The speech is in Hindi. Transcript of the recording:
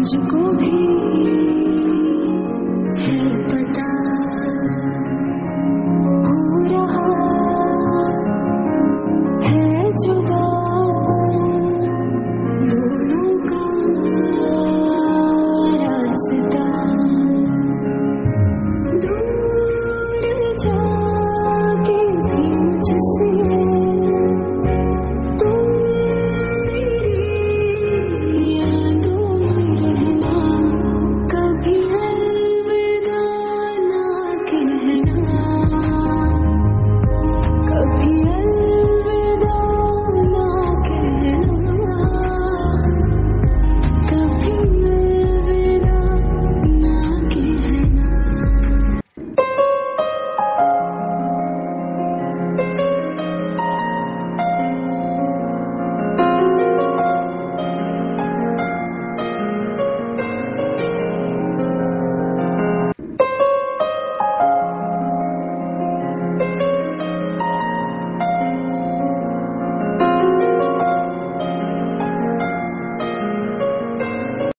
मुझको भी। है पता